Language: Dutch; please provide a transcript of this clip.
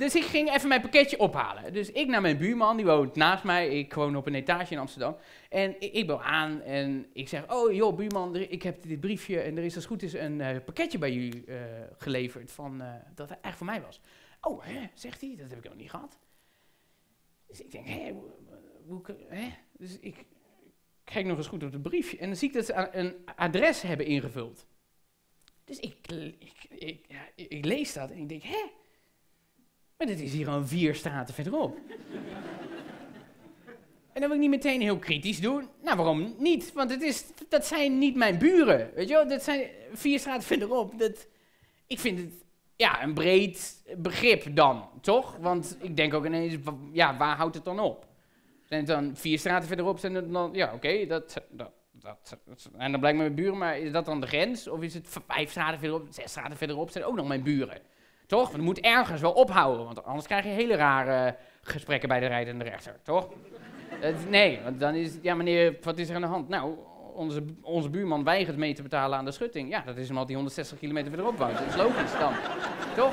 Dus ik ging even mijn pakketje ophalen. Dus ik naar mijn buurman, die woont naast mij. Ik woon op een etage in Amsterdam. En ik, ik bel aan en ik zeg, oh joh buurman, ik heb dit briefje en er is als goed is een eh, pakketje bij u eh, geleverd van, eh, dat echt voor mij was. Oh, hè, zegt hij, dat heb ik nog niet gehad. Dus ik denk, hè, hoe, hè? Dus ik kijk nog eens goed op het briefje en dan zie ik dat ze een adres hebben ingevuld. Dus ik, ik, ja, ik, lees dat en ik denk, hè? Maar dit is hier gewoon vier straten verderop. En dan wil ik niet meteen heel kritisch doen. Nou, waarom niet? Want het is, dat zijn niet mijn buren. Weet je wel? Dat zijn vier straten verderop. Dat, ik vind het ja, een breed begrip dan, toch? Want ik denk ook ineens, ja, waar houdt het dan op? Zijn het dan vier straten verderop? Zijn het dan, ja, oké, dat, dat, dat, En dan blijkt mijn buren, maar is dat dan de grens? Of is het vijf straten verderop, zes straten verderop, zijn ook nog mijn buren? Toch? Want het moet ergens wel ophouden, want anders krijg je hele rare gesprekken bij de rijdende rechter, toch? Nee, want dan is ja meneer, wat is er aan de hand? Nou, onze, onze buurman weigert mee te betalen aan de schutting. Ja, dat is omdat hij 160 kilometer verderop woont. Dat is logisch dan. Toch?